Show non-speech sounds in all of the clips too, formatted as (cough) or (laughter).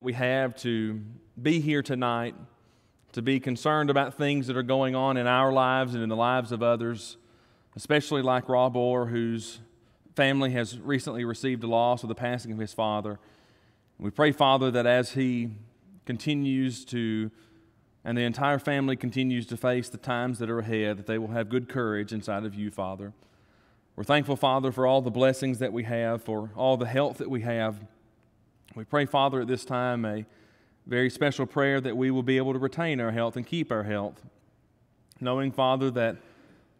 we have to be here tonight, to be concerned about things that are going on in our lives and in the lives of others, especially like Rob Orr, whose family has recently received a loss of the passing of his father. We pray, Father, that as he continues to, and the entire family continues to face the times that are ahead, that they will have good courage inside of you, Father. We're thankful, Father, for all the blessings that we have, for all the health that we have. We pray, Father, at this time a very special prayer that we will be able to retain our health and keep our health, knowing, Father, that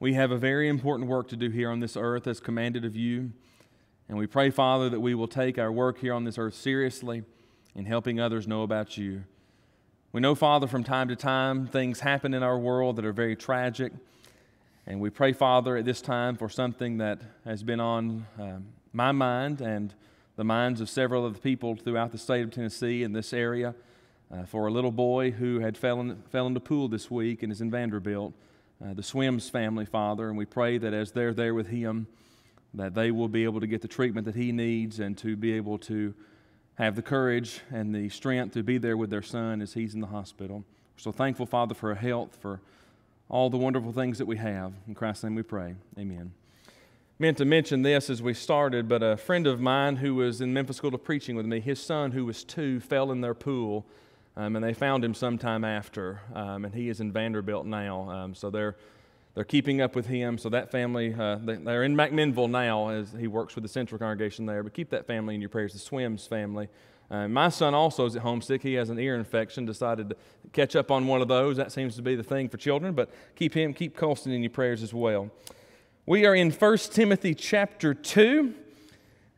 we have a very important work to do here on this earth as commanded of you. And we pray, Father, that we will take our work here on this earth seriously in helping others know about you. We know, Father, from time to time things happen in our world that are very tragic. And we pray, Father, at this time for something that has been on um, my mind and the minds of several of the people throughout the state of Tennessee in this area uh, for a little boy who had fell in, fell in the pool this week and is in Vanderbilt, uh, the Swims family, Father. And we pray that as they're there with him, that they will be able to get the treatment that he needs and to be able to have the courage and the strength to be there with their son as he's in the hospital. We're so thankful, Father, for health, for all the wonderful things that we have. In Christ's name we pray. Amen meant to mention this as we started, but a friend of mine who was in Memphis School of Preaching with me, his son, who was two, fell in their pool, um, and they found him sometime after, um, and he is in Vanderbilt now. Um, so they're they're keeping up with him. So that family, uh, they, are in McMinnville now as he works with the Central congregation there. But keep that family in your prayers, the Swims family. Uh, my son also is at home sick. He has an ear infection. Decided to catch up on one of those. That seems to be the thing for children. But keep him, keep Colston in your prayers as well. We are in 1 Timothy chapter 2,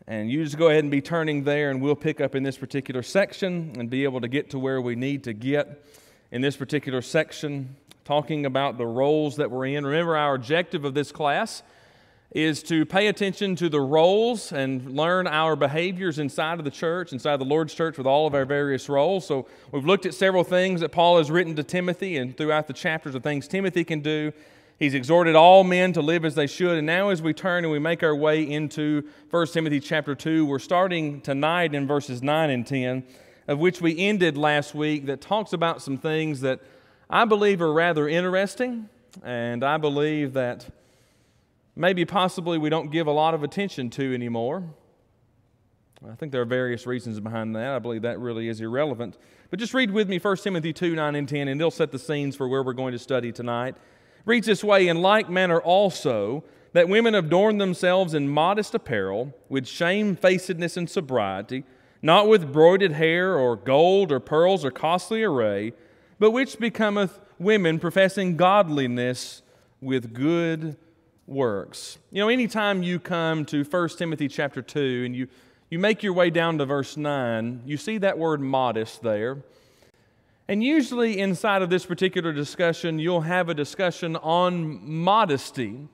and you just go ahead and be turning there, and we'll pick up in this particular section and be able to get to where we need to get in this particular section, talking about the roles that we're in. Remember, our objective of this class is to pay attention to the roles and learn our behaviors inside of the church, inside the Lord's church, with all of our various roles. So, we've looked at several things that Paul has written to Timothy and throughout the chapters of things Timothy can do He's exhorted all men to live as they should. And now, as we turn and we make our way into 1 Timothy chapter 2, we're starting tonight in verses 9 and 10, of which we ended last week, that talks about some things that I believe are rather interesting. And I believe that maybe possibly we don't give a lot of attention to anymore. I think there are various reasons behind that. I believe that really is irrelevant. But just read with me 1 Timothy 2 9 and 10, and it'll set the scenes for where we're going to study tonight reads this way In like manner also, that women adorn themselves in modest apparel, with shamefacedness and sobriety, not with broidered hair or gold or pearls or costly array, but which becometh women professing godliness with good works. You know, anytime you come to 1 Timothy chapter 2 and you, you make your way down to verse 9, you see that word modest there. And usually, inside of this particular discussion, you'll have a discussion on modesty.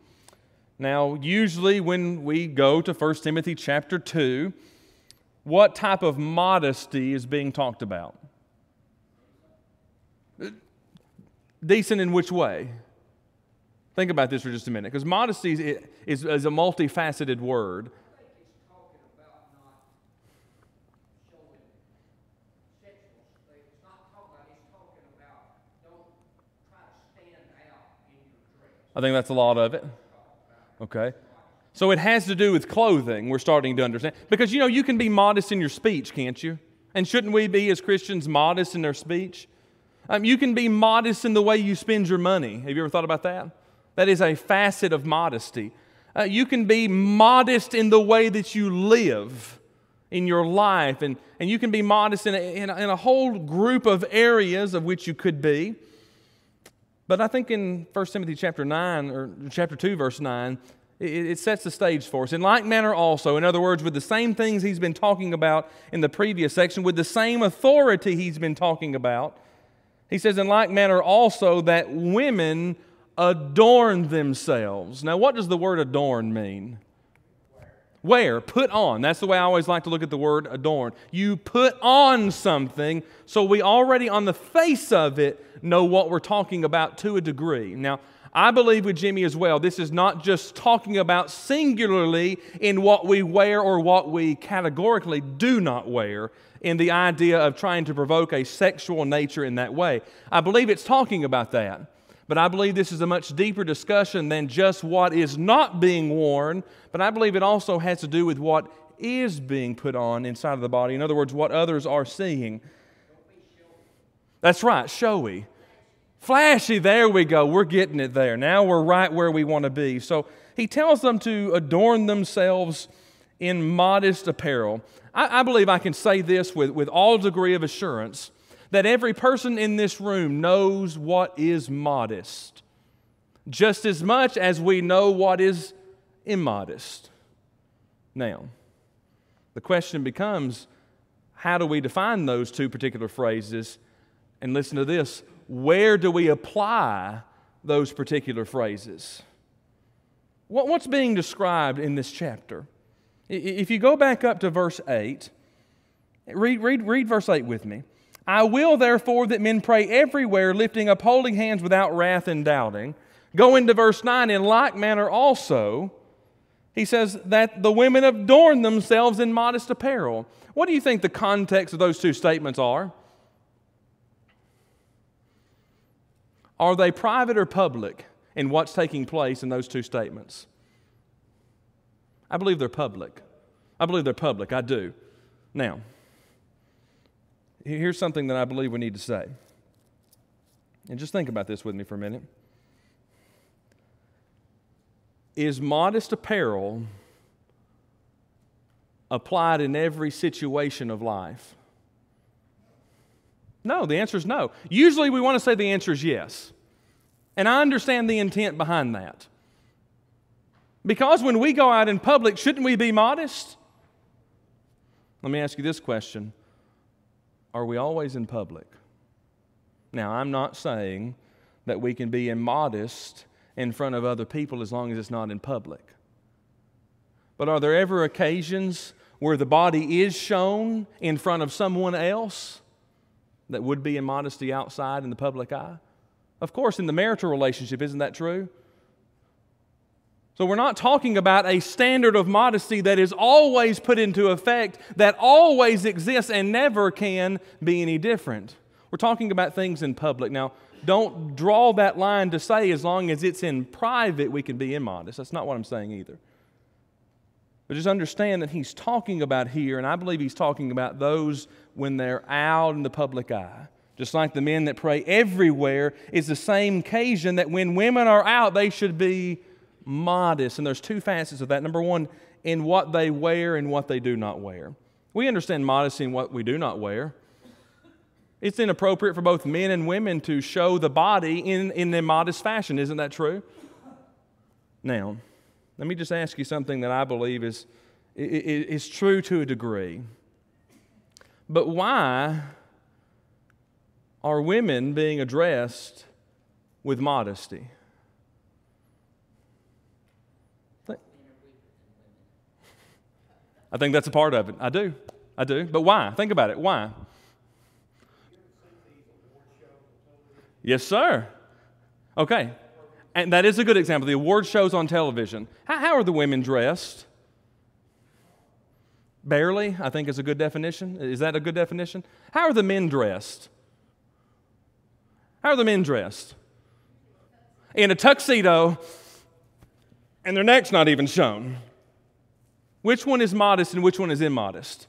Now, usually, when we go to 1 Timothy chapter 2, what type of modesty is being talked about? Decent in which way? Think about this for just a minute, because modesty is, is, is a multifaceted word. I think that's a lot of it. Okay. So it has to do with clothing, we're starting to understand. Because you know, you can be modest in your speech, can't you? And shouldn't we be, as Christians, modest in our speech? Um, you can be modest in the way you spend your money. Have you ever thought about that? That is a facet of modesty. Uh, you can be modest in the way that you live in your life, and, and you can be modest in a, in, a, in a whole group of areas of which you could be. But I think in 1 Timothy chapter 9, or chapter 2, verse 9, it, it sets the stage for us. In like manner, also, in other words, with the same things he's been talking about in the previous section, with the same authority he's been talking about, he says, in like manner, also, that women adorn themselves. Now, what does the word adorn mean? Wear, put on. That's the way I always like to look at the word adorn. You put on something, so we already on the face of it know what we're talking about to a degree. Now, I believe with Jimmy as well, this is not just talking about singularly in what we wear or what we categorically do not wear in the idea of trying to provoke a sexual nature in that way. I believe it's talking about that. But I believe this is a much deeper discussion than just what is not being worn, but I believe it also has to do with what is being put on inside of the body. In other words, what others are seeing. That's right, showy. Flashy, there we go. We're getting it there. Now we're right where we want to be. So he tells them to adorn themselves in modest apparel. I, I, believe I can say this with, with all degree of assurance that every person in this room knows what is modest, just as much as we know what is immodest. Now, the question becomes how do we define those two particular phrases? And listen to this where do we apply those particular phrases? What's being described in this chapter? If you go back up to verse 8, read, read, read verse 8 with me. I will therefore that men pray everywhere, lifting up holy hands without wrath and doubting. Go into verse 9, in like manner also, he says that the women adorn themselves in modest apparel. What do you think the context of those two statements are? Are they private or public in what's taking place in those two statements? I believe they're public. I believe they're public. I do. Now, here's something that I believe we need to say. And just think about this with me for a minute. Is modest apparel applied in every situation of life? No, the answer is no. Usually we want to say the answer is yes. And I understand the intent behind that. Because when we go out in public, shouldn't we be modest? Let me ask you this question Are we always in public? Now, I'm not saying that we can be immodest in front of other people as long as it's not in public. But are there ever occasions where the body is shown in front of someone else that would be immodesty outside in the public eye? Of course, in the marital relationship, isn't that true? So, we're not talking about a standard of modesty that is always put into effect, that always exists and never can be any different. We're talking about things in public. Now, don't draw that line to say as long as it's in private we can be immodest. That's not what I'm saying either. But just understand that he's talking about here, and I believe he's talking about those when they're out in the public eye. Just like the men that pray everywhere, is the same occasion that when women are out, they should be modest. And there's two facets of that. Number one, in what they wear and what they do not wear. We understand modesty in what we do not wear. It's inappropriate for both men and women to show the body in, in a modest fashion. Isn't that true? Now, let me just ask you something that I believe is, is, true to a degree. But why are women being addressed with modesty? I think that's a part of it. I do. I do. But why? Think about it. Why? Yes, sir. Okay. And that is a good example. The award shows on television. How, how are the women dressed? Barely, I think is a good definition. Is that a good definition? How are the men dressed? How are the men dressed? In a tuxedo, and their neck's not even shown. Which one is modest and which one is immodest?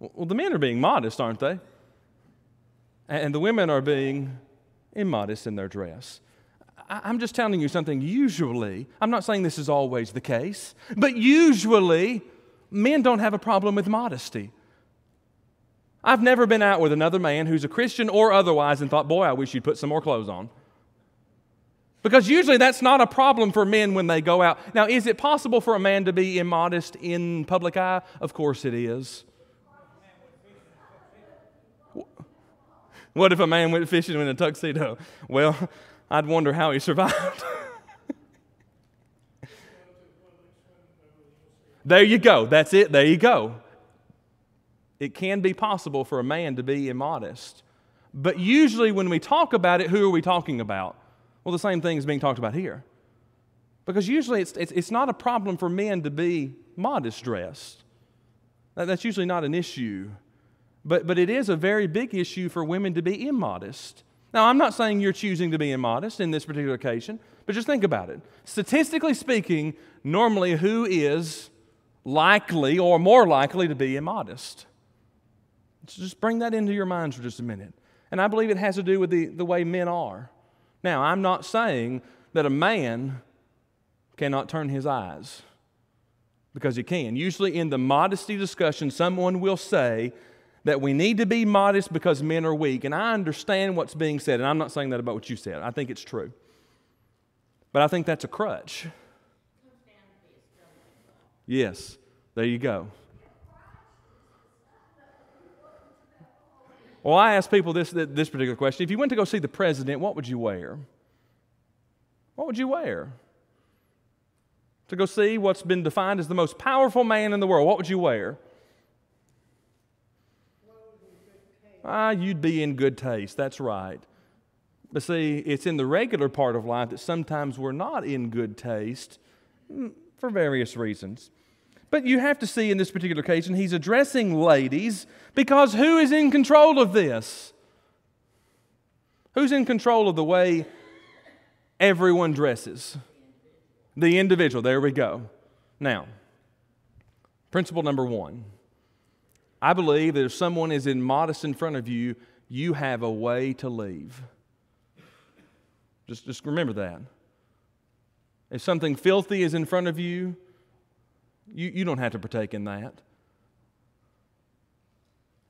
Well, the men are being modest, aren't they? And the women are being immodest in their dress. I'm just telling you something. Usually, I'm not saying this is always the case, but usually, men don't have a problem with modesty. I've never been out with another man who's a Christian or otherwise and thought, boy, I wish you'd put some more clothes on. Because usually that's not a problem for men when they go out. Now, is it possible for a man to be immodest in public eye? Of course it is. What if a man went fishing in a tuxedo? Well, I'd wonder how he survived. there you go. That's it. There you go. It can be possible for a man to be immodest. But usually, when we talk about it, who are we talking about? Well, the same thing is being talked about here. Because usually it's, it's, it's not a problem for men to be modest dressed. That, that's usually not an issue. But, but it is a very big issue for women to be immodest. Now, I'm not saying you're choosing to be immodest in this particular occasion, but just think about it. Statistically speaking, normally who is likely or more likely to be immodest? So just bring that into your minds for just a minute. And I believe it has to do with the, the way men are. Now, I'm not saying that a man cannot turn his eyes because he can. Usually, in the modesty discussion, someone will say that we need to be modest because men are weak. And I understand what's being said, and I'm not saying that about what you said. I think it's true. But I think that's a crutch. Yes, there you go. Well, I ask people this, this particular question. If you went to go see the president, what would you wear? What would you wear? To go see what's been defined as the most powerful man in the world, what would you wear? Ah, you'd be in good taste. That's right. But see, it's in the regular part of life that sometimes we're not in good taste mm, for various reasons. But you have to see in this particular occasion, he's addressing ladies because who is in control of this? Who's in control of the way everyone dresses? The individual. There we go. Now, principle number one I believe that if someone is in immodest in front of you, you have a way to leave. Just, just remember that. If something filthy is in front of you, you, you don't have to partake in that.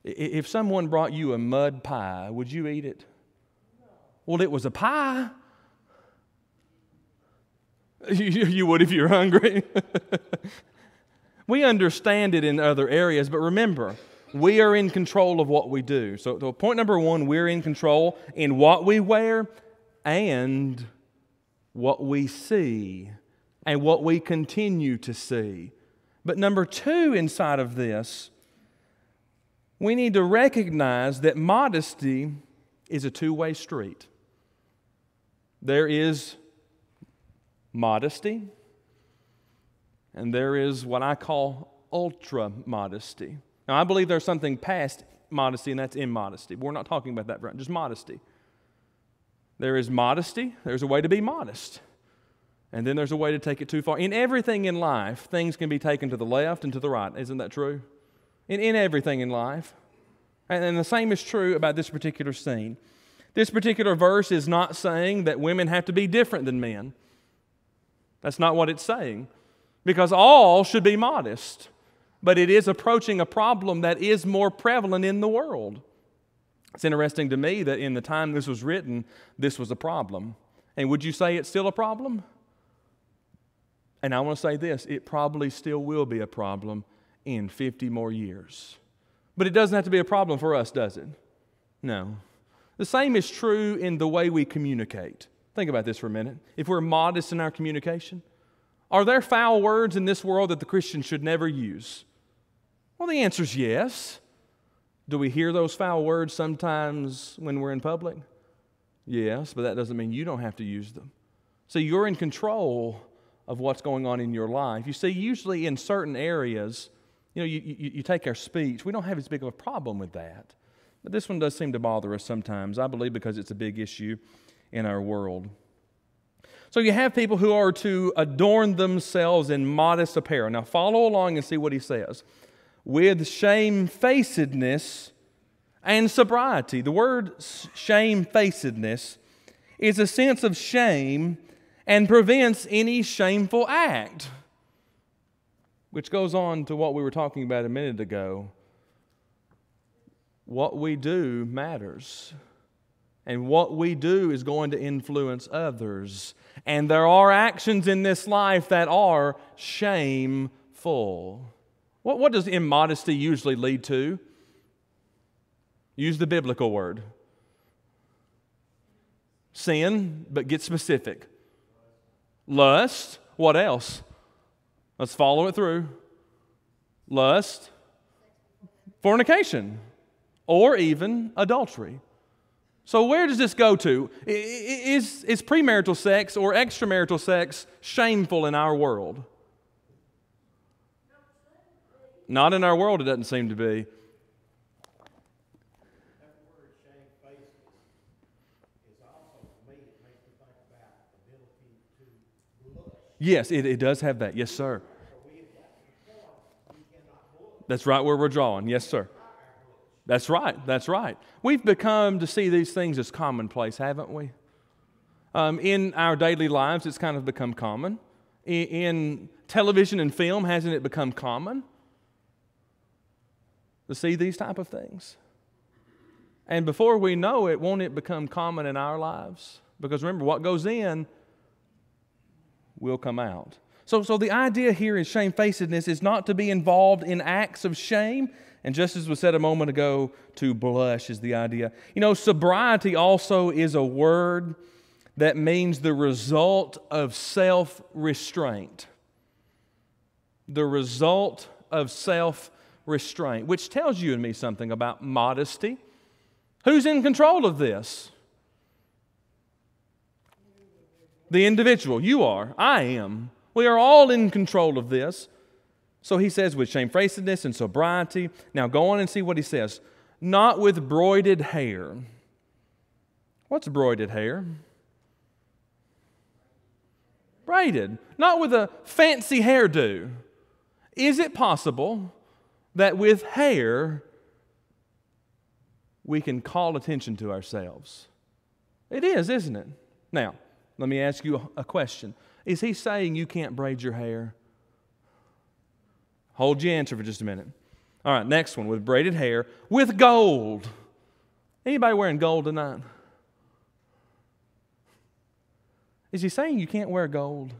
If someone brought you a mud pie, would you eat it? Well, it was a pie. (laughs) you would if you're hungry. (laughs) we understand it in other areas, but remember, we are in control of what we do. So, so, point number one, we're in control in what we wear and what we see and what we continue to see. But number two, inside of this, we need to recognize that modesty is a two way street. There is modesty, and there is what I call ultra modesty. Now, I believe there's something past modesty, and that's immodesty. But we're not talking about that, right? just modesty. There is modesty, there's a way to be modest. And then there's a way to take it too far. In everything in life, things can be taken to the left and to the right. Isn't that true? In, in everything in life. And, and the same is true about this particular scene. This particular verse is not saying that women have to be different than men. That's not what it's saying. Because all should be modest. But it is approaching a problem that is more prevalent in the world. It's interesting to me that in the time this was written, this was a problem. And would you say it's still a problem? And I want to say this it probably still will be a problem in 50 more years. But it doesn't have to be a problem for us, does it? No. The same is true in the way we communicate. Think about this for a minute. If we're modest in our communication, are there foul words in this world that the Christian should never use? Well, the answer is yes. Do we hear those foul words sometimes when we're in public? Yes, but that doesn't mean you don't have to use them. So you're in control of what's going on in your life. You see, usually in certain areas, you know, you, you, you, take our speech, we don't have as big of a problem with that. But this one does seem to bother us sometimes, I believe, because it's a big issue in our world. So you have people who are to adorn themselves in modest apparel. Now follow along and see what he says. With shamefacedness and sobriety. The word shamefacedness is a sense of shame and prevents any shameful act. Which goes on to what we were talking about a minute ago. What we do matters. And what we do is going to influence others. And there are actions in this life that are shameful. What, what does immodesty usually lead to? Use the biblical word sin, but get specific. Lust. What else? Let's follow it through. Lust, fornication, or even adultery. So, where does this go to? Is, is premarital sex or extramarital sex shameful in our world? Not in our world, it doesn't seem to be. Yes, it, it does have that. Yes, sir. That's right where we're drawing. Yes, sir. That's right. That's right. We've become to see these things as commonplace, haven't we? Um, in our daily lives, it's kind of become common. In, in television and film, hasn't it become common to see these type of things? And before we know it, won't it become common in our lives? Because remember, what goes in will come out. So, so the idea here in shamefacedness is not to be involved in acts of shame. And just as was said a moment ago, to blush is the idea. You know, sobriety also is a word that means the result of self restraint. The result of self restraint, which tells you and me something about modesty. Who's in control of this? The individual. You are. I am. We are all in control of this. So he says, with shamefacedness and sobriety. Now go on and see what he says. Not with broided hair. What's broided hair? Braided. Not with a fancy hairdo. Is it possible that with hair we can call attention to ourselves? It is, isn't it? Now, let me ask you a question. Is he saying you can't braid your hair? Hold your answer for just a minute. All right, next one with braided hair with gold. Anybody wearing gold tonight? Is he saying you can't wear gold?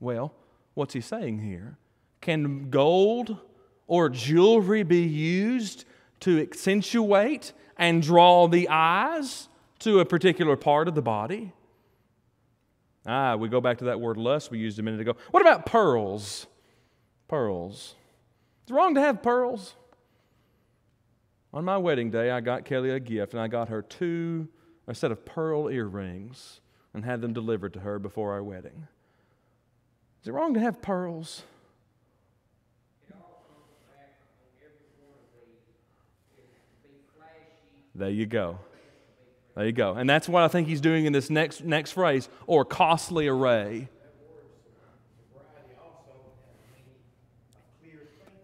Well, what's he saying here? Can gold or jewelry be used to accentuate and draw the eyes to a particular part of the body. Ah, we go back to that word lust we used a minute ago. What about pearls? Pearls. Is it wrong to have pearls? On my wedding day, I got Kelly a gift, and I got her two, a set of pearl earrings, and had them delivered to her before our wedding. Is it wrong to have pearls? There you go. There you go. And that's what I think he's doing in this next, next phrase, or costly array.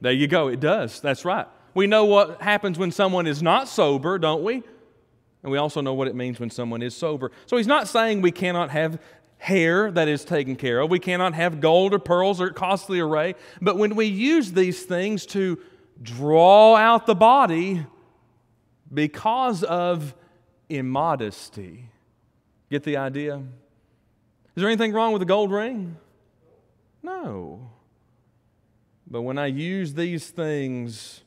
There you go. It does. That's right. We know what happens when someone is not sober, don't we? And we also know what it means when someone is sober. So he's not saying we cannot have hair that is taken care of. We cannot have gold or pearls or costly array. But when we use these things to draw out the body because of immodesty. Get the idea? Is there anything wrong with a gold ring? No. But when I use these things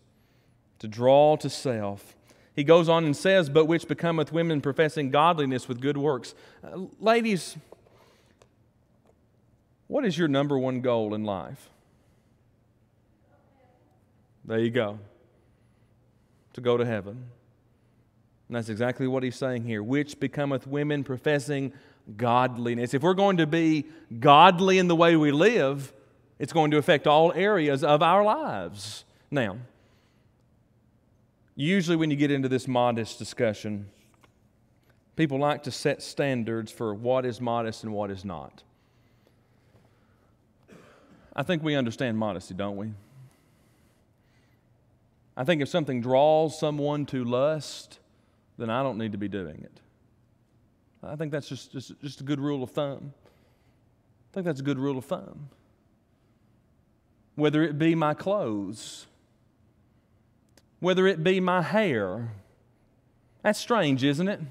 to draw to self, he goes on and says, But which becometh women professing godliness with good works. Uh, ladies, what is your number one goal in life? There you go. To go to heaven. And that's exactly what he's saying here. Which becometh women professing godliness. If we're going to be godly in the way we live, it's going to affect all areas of our lives. Now, usually when you get into this modest discussion, people like to set standards for what is modest and what is not. I think we understand modesty, don't we? I think if something draws someone to lust, then I don't need to be doing it. I think that's just, just, just a good rule of thumb. I think that's a good rule of thumb. Whether it be my clothes, whether it be my hair. That's strange, isn't it?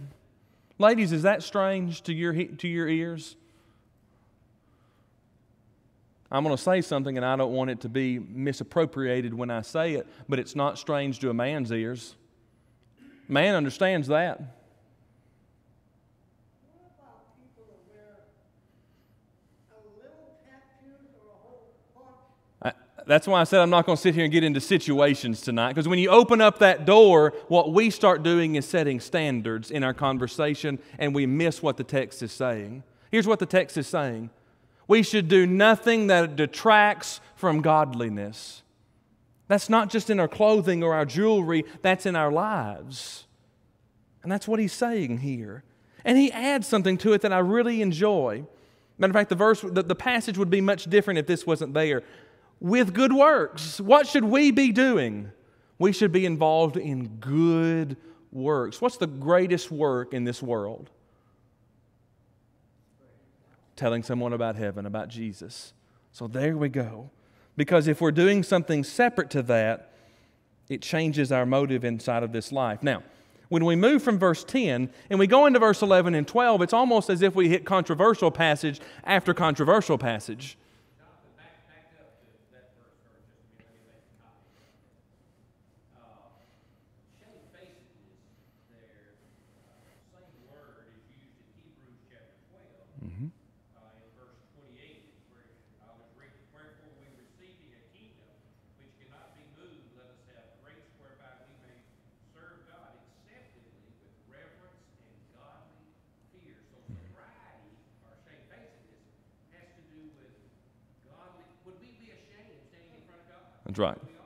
Ladies, is that strange to your, to your ears? I'm going to say something and I don't want it to be misappropriated when I say it, but it's not strange to a man's ears. Man understands that. That's why I said I'm not going to sit here and get into situations tonight. Because when you open up that door, what we start doing is setting standards in our conversation, and we miss what the text is saying. Here's what the text is saying We should do nothing that detracts from godliness. That's not just in our clothing or our jewelry, that's in our lives. And that's what he's saying here. And he adds something to it that I really enjoy. Matter of fact, the verse, the, the passage would be much different if this wasn't there with good works. What should we be doing? We should be involved in good works. What's the greatest work in this world? Telling someone about heaven, about Jesus. So there we go. Because if we're doing something separate to that, it changes our motive inside of this life. Now, when we move from verse 10 and we go into verse 11 and 12, it's almost as if we hit controversial passage after controversial passage. That's right. Now, some of the other parts of the embroidered hair, the gold, the pearls, the costly array, we don't need to uh, put that out. Uh, he's not saying there's anything wrong with those.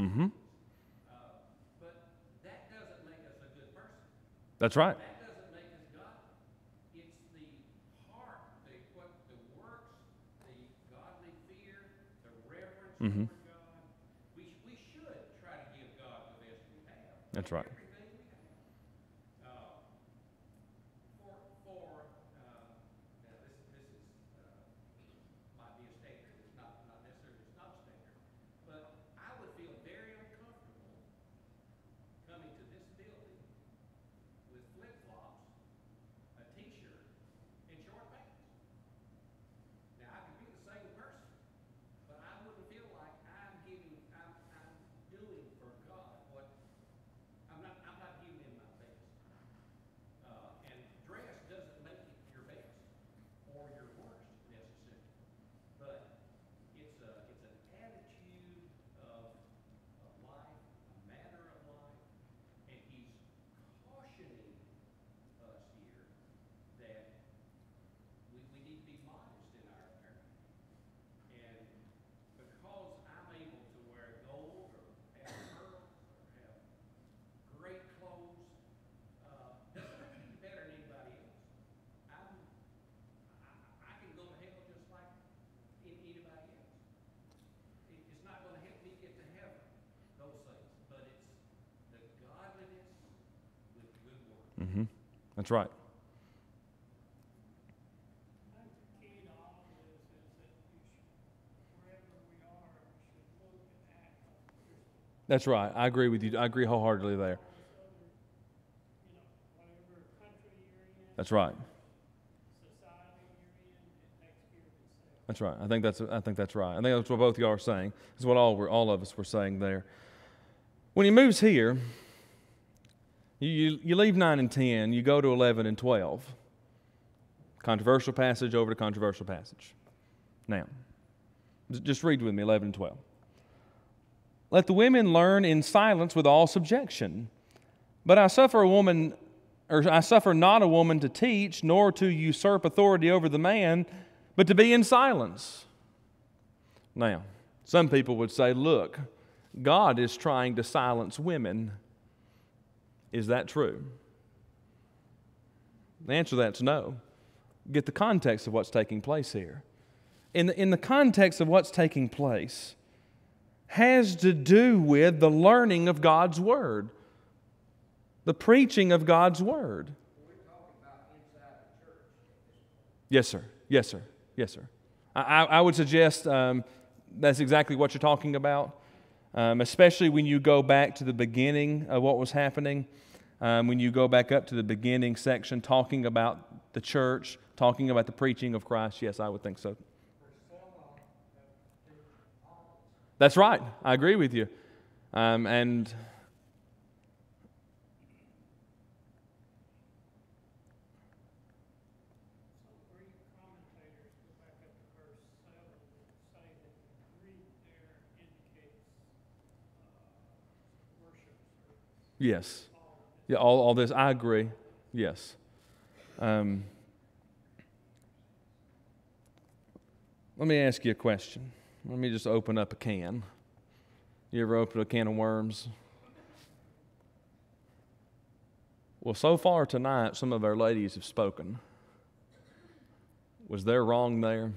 Mm-hmm. Uh, but that doesn't make us a good person. That's right. That doesn't make us godly. It's the heart, the, what, the works, the godly fear, the reverence. Mm-hmm. That's right. That's right. That's right. I agree with you. I agree wholeheartedly there. That's right. That's right. I think that's I think that's right. I think that's what both y'all are saying. Is what all we all of us were saying there. When he moves here, you, you, you leave 9 and 10, you go to 11 and 12. Controversial passage over to controversial passage. Now, just read with me 11 and 12. Let the women learn in silence with all subjection. But I suffer a woman, or I suffer not a woman to teach, nor to usurp authority over the man, but to be in silence. Now, some people would say, look, God is trying to silence women. Is that true? The answer to that is no. Get the context of what's taking place here. In the, in the context of what's taking place, has to do with the learning of God's Word, the preaching of God's Word. Yes, sir. Yes, sir. Yes, sir. I, I would suggest um, that's exactly what you're talking about um, especially when you go back to the beginning of what was happening. Um, when you go back up to the beginning section, talking about the church, talking about the preaching of Christ, yes, I would think so. That's right. I agree with you. Um, and Greek commentators go back up to verse seven and say that the Greek there indicates uh, worship service. Yes. Yeah, all, all this, I agree. Yes. Um, let me ask you a question. Let me just open up a can. You ever open a can of worms? Well, so far tonight, some of our ladies have spoken. Was there wrong there?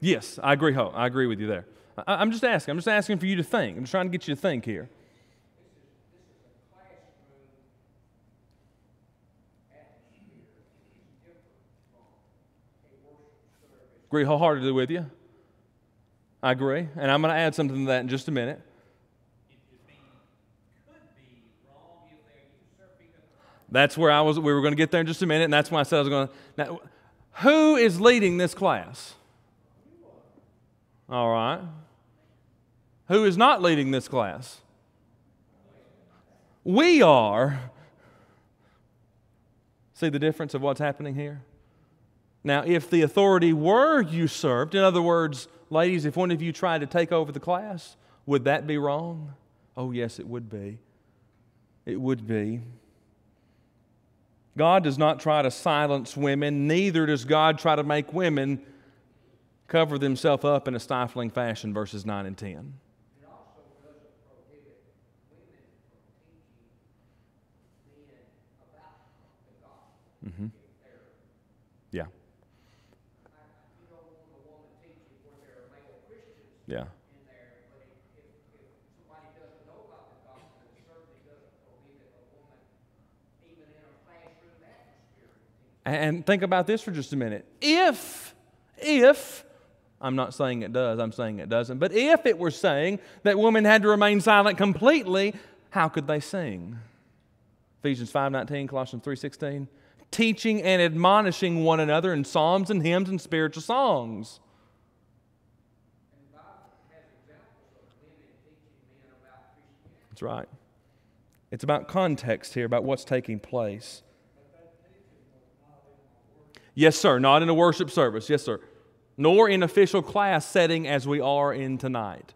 Yes, I agree. Ho, I agree with you there. I, I'm just asking. I'm just asking for you to think. I'm just trying to get you to think here. Agree wholeheartedly with you. I agree. And I'm going to add something to that in just a minute. That's where I was. We were going to get there in just a minute, and that's why I said I was going to. Now, who is leading this class? All right. Who is not leading this class? We are. See the difference of what's happening here? Now, if the authority were usurped, in other words, ladies, if one of you tried to take over the class, would that be wrong? Oh, yes, it would be. It would be. God does not try to silence women, neither does God try to make women cover themselves up in a stifling fashion, verses 9 and 10. It also doesn't prohibit women from teaching men about the gospel. Mm-hmm. Yeah, yeah. And think about this for just a minute. If, if, I'm not saying it does, I'm saying it doesn't, but if it were saying that women had to remain silent completely, how could they sing? Ephesians 5:19, Colossians 3:16, teaching and admonishing one another in psalms and hymns and spiritual songs. That's right. It's about context here, about what's taking place. Yes, sir. Not in a worship service. Yes, sir. Nor in official class setting as we are in tonight.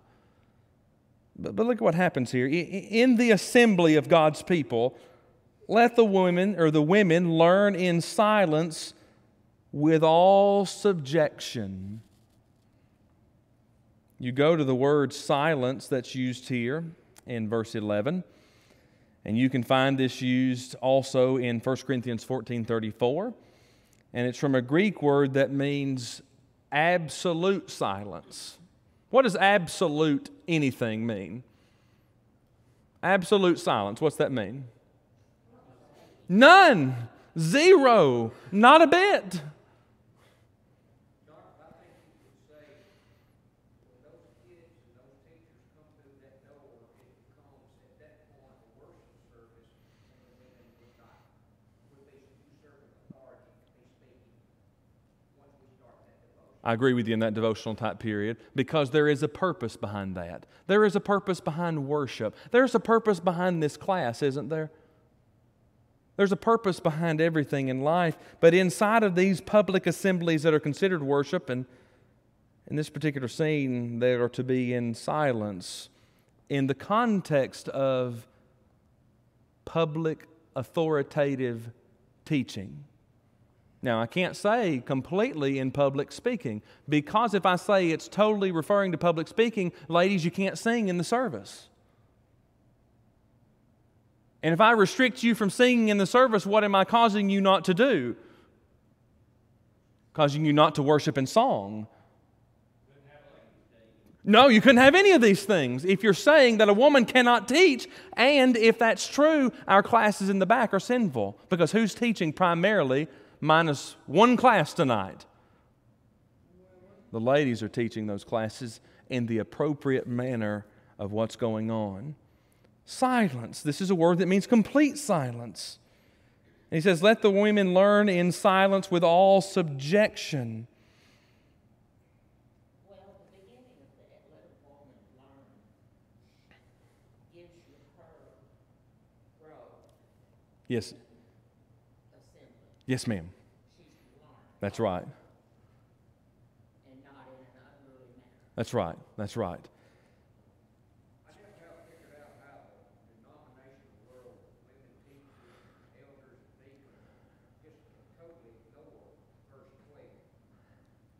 But, but look at what happens here. In the assembly of God's people, let the women or the women learn in silence with all subjection. You go to the word silence that's used here in verse 11. And you can find this used also in 1 Corinthians 14 34. And it's from a Greek word that means absolute silence. What does absolute anything mean? Absolute silence. What's that mean? None. Zero. Not a bit. John, I think you could say, when those kids and those teachers come through that door, it becomes at that point a worship service, and the women would not, would be usurping authority to be speaking once we start that devotion. I agree with you in that devotional type period because there is a purpose behind that. There is a purpose behind worship. There's a purpose behind this class, isn't there? There's a purpose behind everything in life, but inside of these public assemblies that are considered worship, and in this particular scene, they are to be in silence in the context of public authoritative teaching. Now, I can't say completely in public speaking because if I say it's totally referring to public speaking, ladies, you can't sing in the service. And if I restrict you from singing in the service, what am I causing you not to do? Causing you not to worship in song. No, you couldn't have any of these things if you're saying that a woman cannot teach, and if that's true, our classes in the back are sinful. Because who's teaching primarily, minus one class tonight? The ladies are teaching those classes in the appropriate manner of what's going on. Silence. This is a word that means complete silence. And he says, Let the women learn in silence with all subjection. Well, yes, ma'am. That's right. That's right. That's right.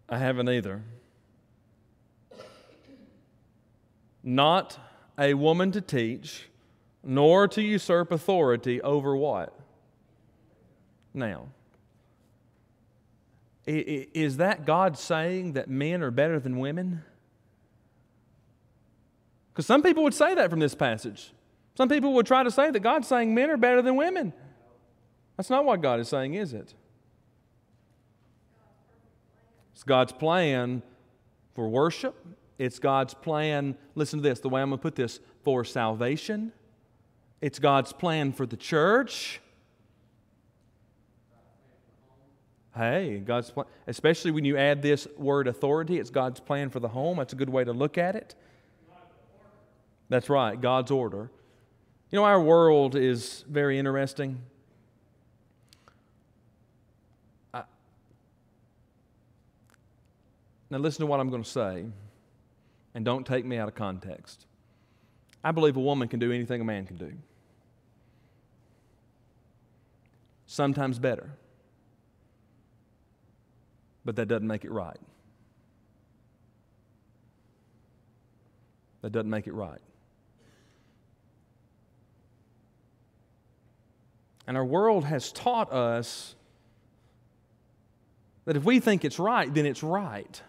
I haven't either. Not a woman to teach, nor to usurp authority over what? Now, is that God saying that men are better than women? Because some people would say that from this passage. Some people would try to say that God's saying men are better than women. That's not what God is saying, is it? It's God's plan for worship. It's God's plan, listen to this, the way I'm going to put this, for salvation. It's God's plan for the church. Hey, God's plan, especially when you add this word authority, it's God's plan for the home. That's a good way to look at it. That's right, God's order. You know, our world is very interesting. Now, listen to what I'm going to say, and don't take me out of context. I believe a woman can do anything a man can do, sometimes better, but that doesn't make it right. That doesn't make it right. And our world has taught us that if we think it's right, then it's right.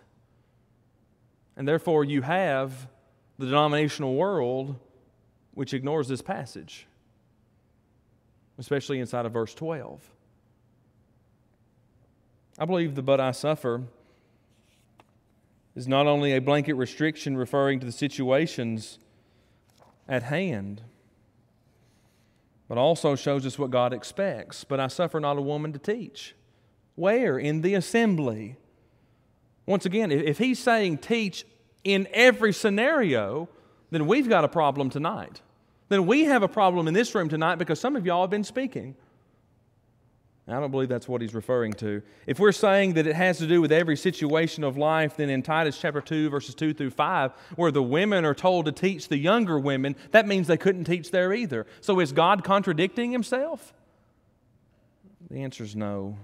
And therefore, you have the denominational world which ignores this passage, especially inside of verse 12. I believe the but I suffer is not only a blanket restriction referring to the situations at hand, but also shows us what God expects. But I suffer not a woman to teach. Where? In the assembly. Once again, if he's saying teach in every scenario, then we've got a problem tonight. Then we have a problem in this room tonight because some of y'all have been speaking. I don't believe that's what he's referring to. If we're saying that it has to do with every situation of life, then in Titus chapter 2, verses 2 through 5, where the women are told to teach the younger women, that means they couldn't teach there either. So is God contradicting himself? The answer is no.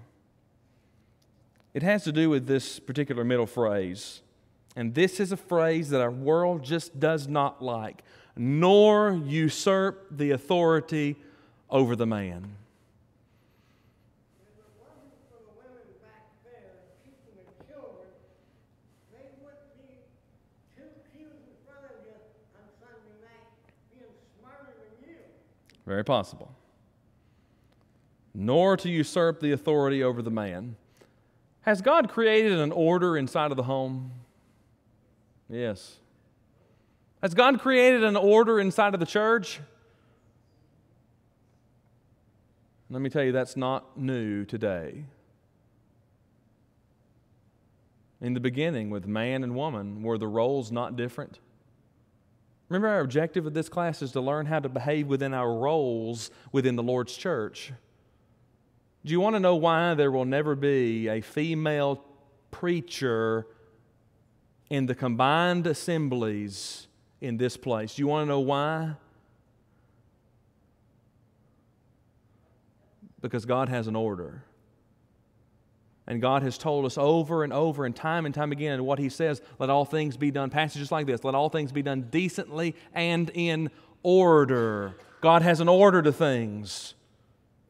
It has to do with this particular middle phrase. And this is a phrase that our world just does not like nor usurp the authority over the man. If it wasn't for the women back there teaching the children, they wouldn't be two pews in front of you on Sunday night being smarter than you. Very possible. Nor to usurp the authority over the man. Has God created an order inside of the home? Yes. Has God created an order inside of the church? Let me tell you, that's not new today. In the beginning, with man and woman, were the roles not different? Remember, our objective of this class is to learn how to behave within our roles within the Lord's church. Do you want to know why there will never be a female preacher in the combined assemblies in this place? Do you want to know why? Because God has an order. And God has told us over and over and time and time again what He says let all things be done, passages like this, let all things be done decently and in order. God has an order to things,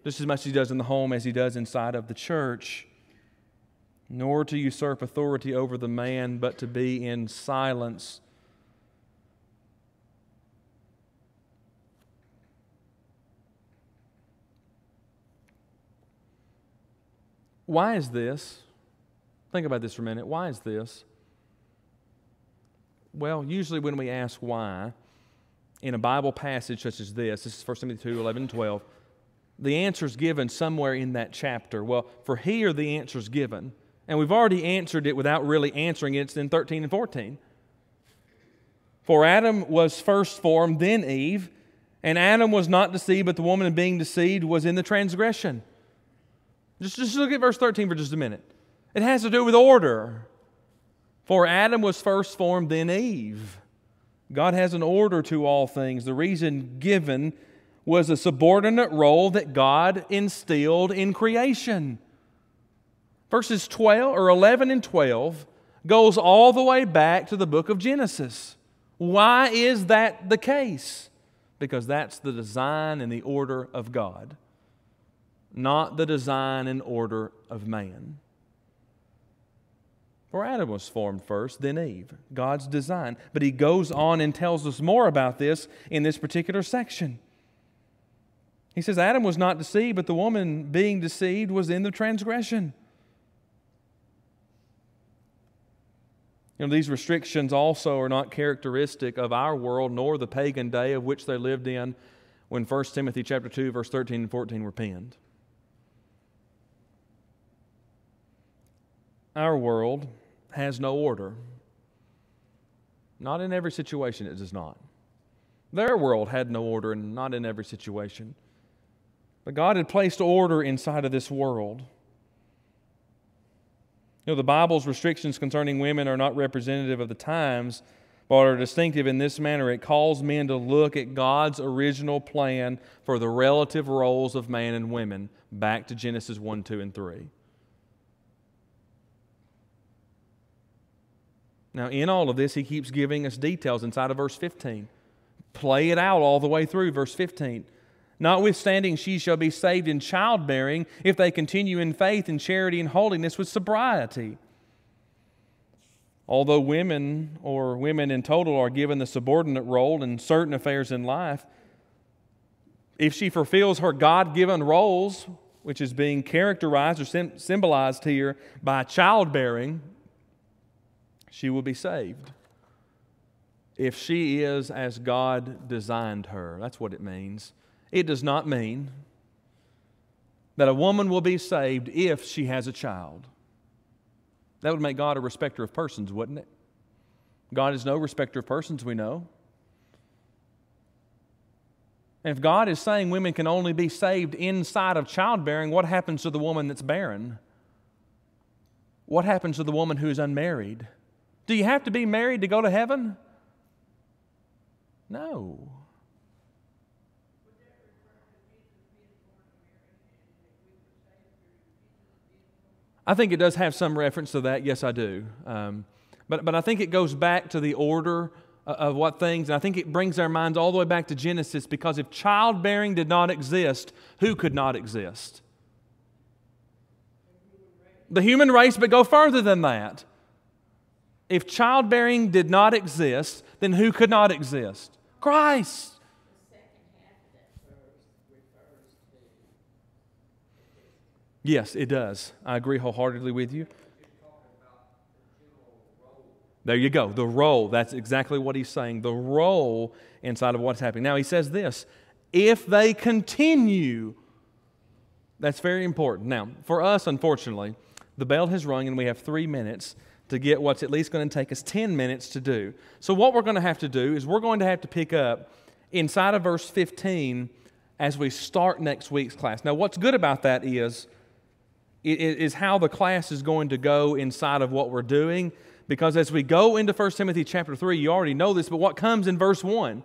just as much as He does in the home as He does inside of the church. Nor to usurp authority over the man, but to be in silence. Why is this? Think about this for a minute. Why is this? Well, usually when we ask why, in a Bible passage such as this, this is 1 Timothy 2 11 12, the answer is given somewhere in that chapter. Well, for here, the answer is given. And we've already answered it without really answering it. It's in 13 and 14. For Adam was first formed, then Eve, and Adam was not deceived, but the woman being deceived was in the transgression. Just, just look at verse 13 for just a minute. It has to do with order. For Adam was first formed, then Eve. God has an order to all things. The reason given was a subordinate role that God instilled in creation. Verses 12 or 11 and 12 goes all the way back to the book of Genesis. Why is that the case? Because that's the design and the order of God, not the design and order of man. For Adam was formed first, then Eve, God's design. But he goes on and tells us more about this in this particular section. He says, Adam was not deceived, but the woman being deceived was in the transgression. You know, these restrictions also are not characteristic of our world nor the pagan day of which they lived in when 1 Timothy chapter 2 verse 13 and 14 were penned. Our world has no order. Not in every situation, it does not. Their world had no order, and not in every situation. But God had placed order inside of this world. You know, the Bible's restrictions concerning women are not representative of the times, but are distinctive in this manner. It calls men to look at God's original plan for the relative roles of man and women back to Genesis 1, 2, and 3. Now, in all of this, he keeps giving us details inside of verse 15. Play it out all the way through verse 15. Notwithstanding, she shall be saved in childbearing if they continue in faith and charity and holiness with sobriety. Although women or women in total are given the subordinate role in certain affairs in life, if she fulfills her God given roles, which is being characterized or symbolized here by childbearing, she will be saved. If she is as God designed her, that's what it means. It does not mean that a woman will be saved if she has a child. That would make God a respecter of persons, wouldn't it? God is no respecter of persons, we know. If God is saying women can only be saved inside of childbearing, what happens to the woman that's barren? What happens to the woman who is unmarried? Do you have to be married to go to heaven? No. I think it does have some reference to that. Yes, I do. Um, but, but I think it goes back to the order of what things, and I think it brings our minds all the way back to Genesis because if childbearing did not exist, who could not exist? The human race, but go further than that. If childbearing did not exist, then who could not exist? Christ. Yes, it does. I agree wholeheartedly with you. There you go. The role. That's exactly what he's saying. The role inside of what's happening. Now, he says this if they continue, that's very important. Now, for us, unfortunately, the bell has rung and we have three minutes to get what's at least going to take us 10 minutes to do. So, what we're going to have to do is we're going to have to pick up inside of verse 15 as we start next week's class. Now, what's good about that is, is how the class is going to go inside of what we're doing. Because as we go into 1 Timothy chapter 3, you already know this, but what comes in verse 1?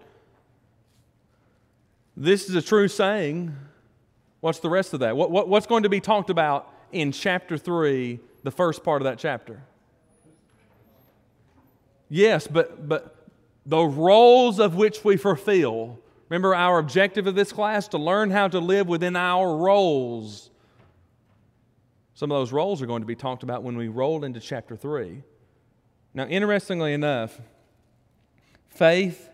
This is a true saying. What's the rest of that? What, what, what's going to be talked about in chapter 3, the first part of that chapter? Yes, but, but the roles of which we fulfill. Remember, our objective of this class to learn how to live within our roles. Some of those roles are going to be talked about when we roll into chapter 3. Now, interestingly enough, faith,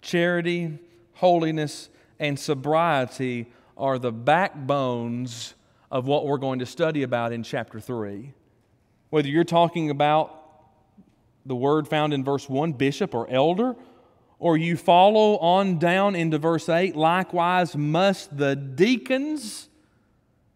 charity, holiness, and sobriety are the backbones of what we're going to study about in chapter 3. Whether you're talking about the word found in verse 1, bishop or elder, or you follow on down into verse 8, likewise must the deacons.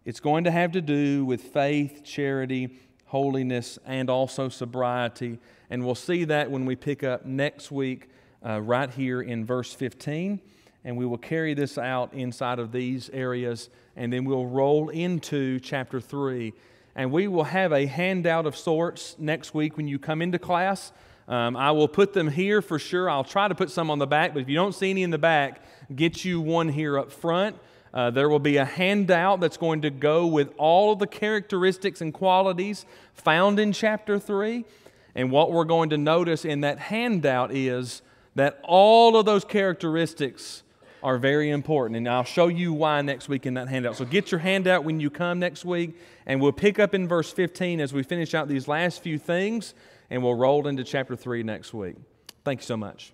It's going to have to do with faith, charity, holiness, and also sobriety. And we'll see that when we pick up next week, uh, right here in verse 15. And we will carry this out inside of these areas, and then we'll roll into chapter 3. And we will have a handout of sorts next week when you come into class. Um, I will put them here for sure. I'll try to put some on the back, but if you don't see any in the back, get you one here up front. Uh, there will be a handout that's going to go with all of the characteristics and qualities found in chapter 3. And what we're going to notice in that handout is that all of those characteristics are very important. And I'll show you why next week in that handout. So get your handout when you come next week, and we'll pick up in verse 15 as we finish out these last few things, and we'll roll into chapter 3 next week. Thank you so much.